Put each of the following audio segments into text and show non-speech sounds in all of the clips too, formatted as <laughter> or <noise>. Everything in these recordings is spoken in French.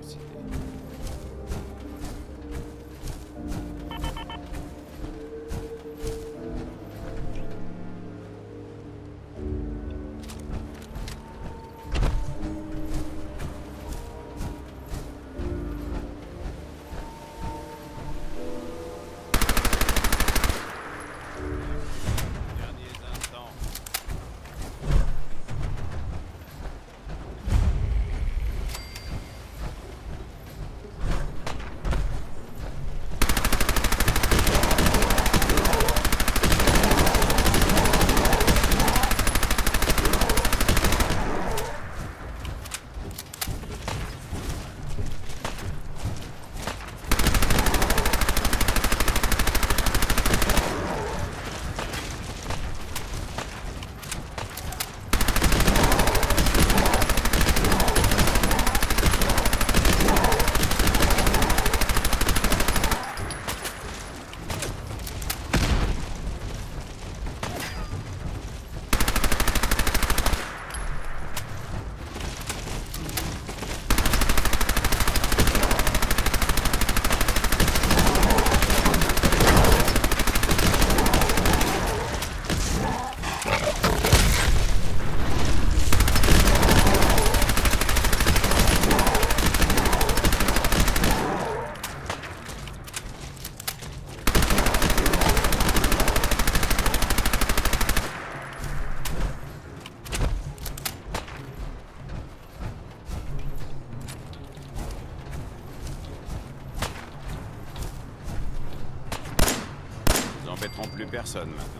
pas personne maintenant.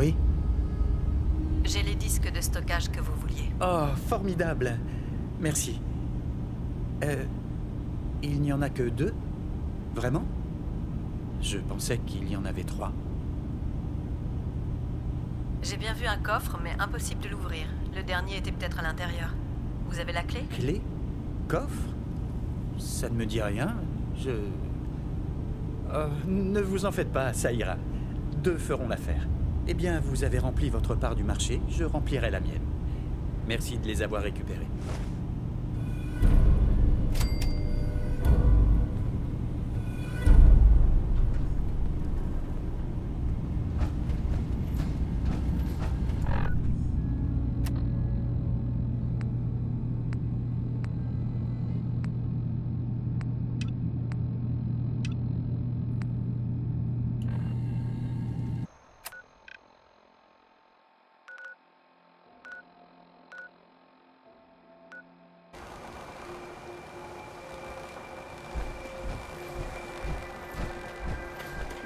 Oui J'ai les disques de stockage que vous vouliez. Oh, formidable. Merci. Euh, il n'y en a que deux? Vraiment? Je pensais qu'il y en avait trois. J'ai bien vu un coffre, mais impossible de l'ouvrir. Le dernier était peut-être à l'intérieur. Vous avez la clé? Clé? Coffre? Ça ne me dit rien. Je... Oh, ne vous en faites pas, ça ira. Deux feront l'affaire. Eh bien, vous avez rempli votre part du marché, je remplirai la mienne. Merci de les avoir récupérés.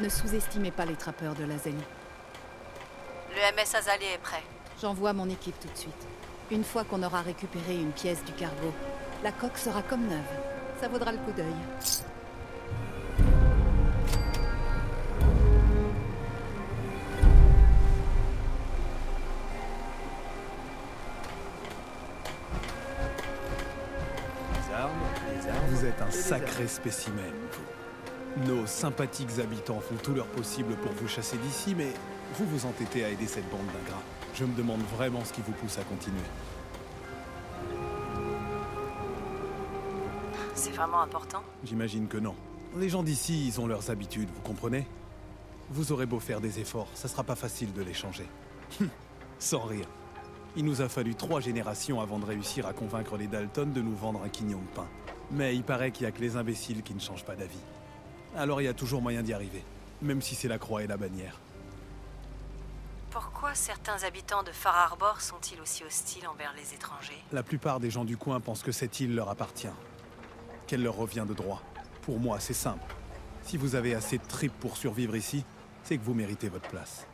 Ne sous-estimez pas les trappeurs de la Zélie. Le MS Azalea est prêt. J'envoie mon équipe tout de suite. Une fois qu'on aura récupéré une pièce du cargo, la coque sera comme neuve. Ça vaudra le coup d'œil. Les armes, les armes. Vous êtes un sacré armes. spécimen, vous. Nos sympathiques habitants font tout leur possible pour vous chasser d'ici, mais vous vous entêtez à aider cette bande d'ingrats. Je me demande vraiment ce qui vous pousse à continuer. C'est vraiment important? J'imagine que non. Les gens d'ici, ils ont leurs habitudes, vous comprenez? Vous aurez beau faire des efforts, ça sera pas facile de les changer. Sans rire. Il nous a fallu trois générations avant de réussir à convaincre les Dalton de nous vendre un quignon de pain. Mais il paraît qu'il y a que les imbéciles qui ne changent pas d'avis. Alors il y a toujours moyen d'y arriver, même si c'est la croix et la bannière. Pourquoi certains habitants de Far Harbor sont-ils aussi hostiles envers les étrangers? La plupart des gens du coin pensent que cette île leur appartient, qu'elle leur revient de droit. Pour moi, c'est simple. Si vous avez assez de tripes pour survivre ici, c'est que vous méritez votre place.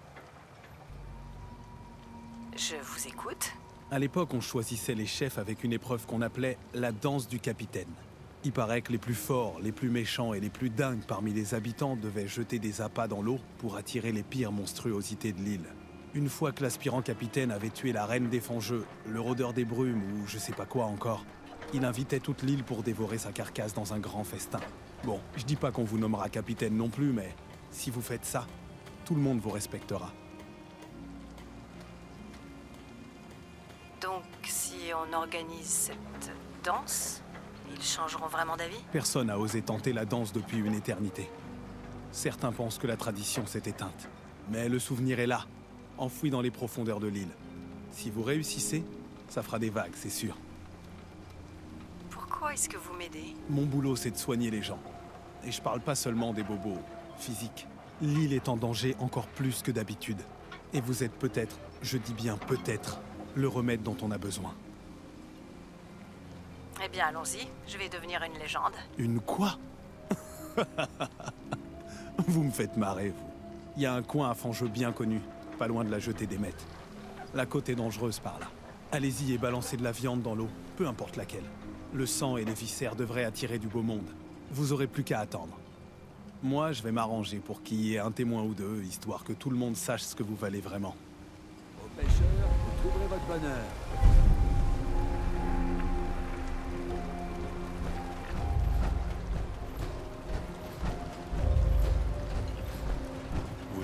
Je vous écoute. À l'époque, on choisissait les chefs avec une épreuve qu'on appelait la danse du capitaine. Il paraît que les plus forts, les plus méchants et les plus dingues parmi les habitants devaient jeter des appâts dans l'eau pour attirer les pires monstruosités de l'île. Une fois que l'aspirant capitaine avait tué la reine des fangeux, le rôdeur des brumes ou je sais pas quoi encore, il invitait toute l'île pour dévorer sa carcasse dans un grand festin. Bon, je dis pas qu'on vous nommera capitaine non plus, mais si vous faites ça, tout le monde vous respectera. Donc, si on organise cette danse, ils changeront vraiment d'avis? Personne n'a osé tenter la danse depuis une éternité. Certains pensent que la tradition s'est éteinte. Mais le souvenir est là, enfoui dans les profondeurs de l'île. Si vous réussissez, ça fera des vagues, c'est sûr. Pourquoi est-ce que vous m'aidez? Mon boulot, c'est de soigner les gens. Et je parle pas seulement des bobos physiques. L'île est en danger encore plus que d'habitude. Et vous êtes peut-être, je dis bien peut-être, le remède dont on a besoin. Eh bien, allons-y. Je vais devenir une légende. Une quoi? <laughs> Vous me faites marrer, vous. Il y a un coin à Fangeux bien connu, pas loin de la jetée des Mètes. La côte est dangereuse par là. Allez-y et balancez de la viande dans l'eau, peu importe laquelle. Le sang et les viscères devraient attirer du beau monde. Vous aurez plus qu'à attendre. Moi, je vais m'arranger pour qu'il y ait un témoin ou deux, histoire que tout le monde sache ce que vous valez vraiment. Aux pêcheurs, vous trouverez votre bonheur.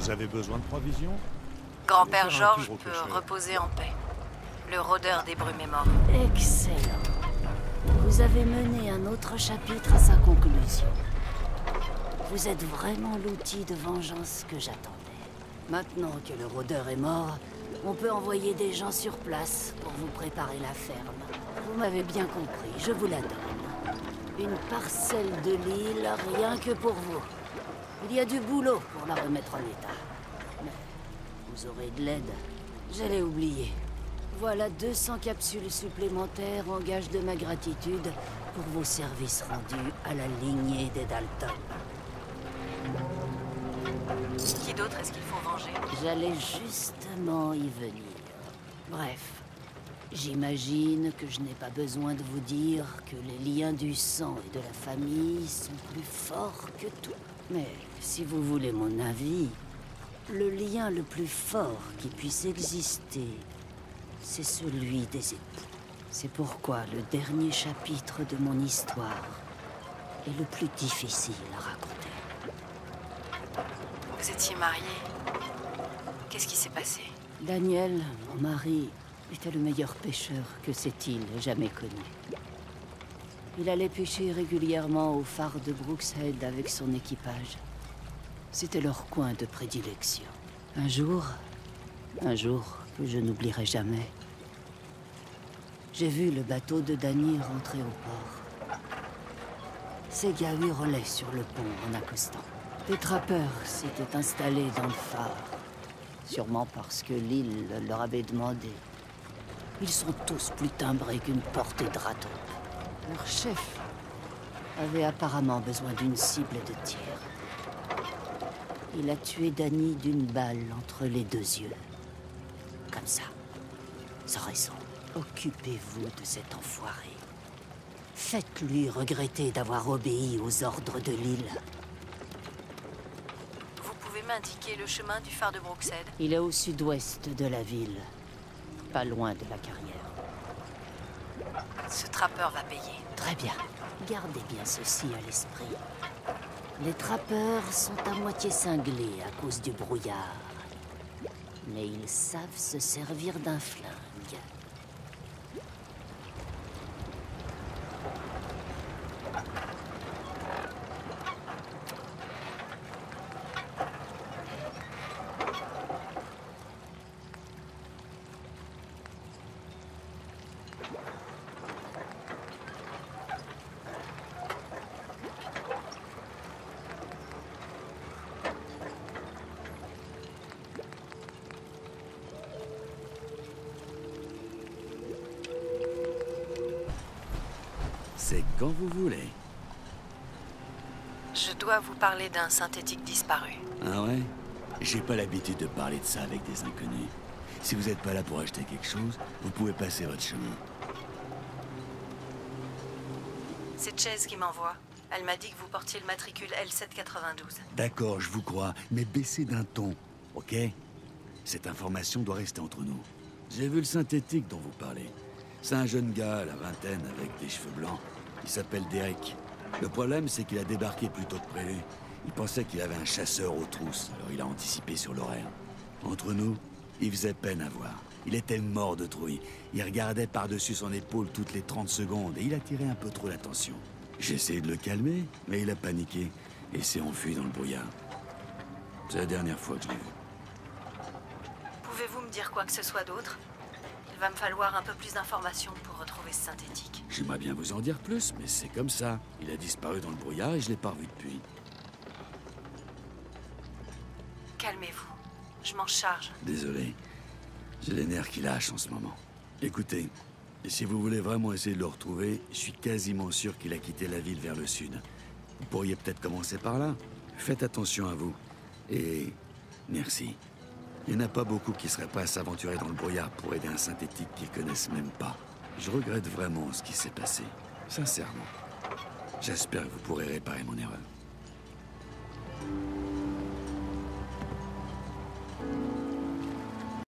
Vous avez besoin de provisions Grand-père Georges peut reposer en paix. Le rôdeur des brumes est mort. Excellent. Vous avez mené un autre chapitre à sa conclusion. Vous êtes vraiment l'outil de vengeance que j'attendais. Maintenant que le rôdeur est mort, on peut envoyer des gens sur place pour vous préparer la ferme. Vous m'avez bien compris, je vous la donne. Une parcelle de l'île, rien que pour vous. Il y a du boulot pour la remettre en état. Mais vous aurez de l'aide. J'allais oublier. Voilà 200 capsules supplémentaires en gage de ma gratitude pour vos services rendus à la lignée des Dalton. Qui d'autre est-ce qu'il faut venger? J'allais justement y venir. Bref, j'imagine que je n'ai pas besoin de vous dire que les liens du sang et de la famille sont plus forts que tout. Mais si vous voulez mon avis, le lien le plus fort qui puisse exister, c'est celui des époux. C'est pourquoi le dernier chapitre de mon histoire est le plus difficile à raconter. Vous étiez mariés. Qu'est-ce qui s'est passé? Daniel, mon mari, était le meilleur pêcheur que cette île ait jamais connu. Il allait pêcher régulièrement au phare de Brookshead avec son équipage. C'était leur coin de prédilection. Un jour, un jour que je n'oublierai jamais, j'ai vu le bateau de Danny rentrer au port. Ses gars sur le pont en accostant. Des trappeurs s'étaient installés dans le phare, sûrement parce que l'île leur avait demandé. Ils sont tous plus timbrés qu'une portée de râteau. Leur chef avait apparemment besoin d'une cible de tir. Il a tué Danny d'une balle entre les deux yeux. Comme ça, sans raison. Occupez-vous de cet enfoiré. Faites-lui regretter d'avoir obéi aux ordres de l'île. Vous pouvez m'indiquer le chemin du phare de Brookshead Il est au sud-ouest de la ville, pas loin de la carrière. Ce trappeur va payer. Très bien. Gardez bien ceci à l'esprit. Les trappeurs sont à moitié cinglés à cause du brouillard. Mais ils savent se servir d'un flingue. Vous parler d'un synthétique disparu. Ah ouais J'ai pas l'habitude de parler de ça avec des inconnus. Si vous n'êtes pas là pour acheter quelque chose, vous pouvez passer votre chemin. C'est Chase qui m'envoie. Elle m'a dit que vous portiez le matricule L792. D'accord, je vous crois, mais baissez d'un ton, ok Cette information doit rester entre nous. J'ai vu le synthétique dont vous parlez. C'est un jeune gars, à la vingtaine, avec des cheveux blancs. Il s'appelle Derek. Le problème, c'est qu'il a débarqué plus tôt que prévu. Il pensait qu'il avait un chasseur aux trousses, alors il a anticipé sur l'horaire. Entre nous, il faisait peine à voir. Il était mort de trouille. Il regardait par-dessus son épaule toutes les 30 secondes et il attirait un peu trop l'attention. J'ai essayé de le calmer, mais il a paniqué et s'est enfui dans le brouillard. C'est la dernière fois que je l'ai vu. Pouvez-vous me dire quoi que ce soit d'autre? Il va me falloir un peu plus d'informations pour retrouver ce synthétique. J'aimerais bien vous en dire plus, mais c'est comme ça. Il a disparu dans le brouillard et je l'ai pas revu depuis. Calmez-vous. Je m'en charge. Désolé. J'ai les nerfs qui lâchent en ce moment. Écoutez, si vous voulez vraiment essayer de le retrouver, je suis quasiment sûr qu'il a quitté la ville vers le sud. Vous pourriez peut-être commencer par là. Faites attention à vous. Et merci. Il n'y en a pas beaucoup qui seraient pas à s'aventurer dans le brouillard pour aider un synthétique qu'ils connaissent même pas. Je regrette vraiment ce qui s'est passé. Sincèrement. J'espère que vous pourrez réparer mon erreur.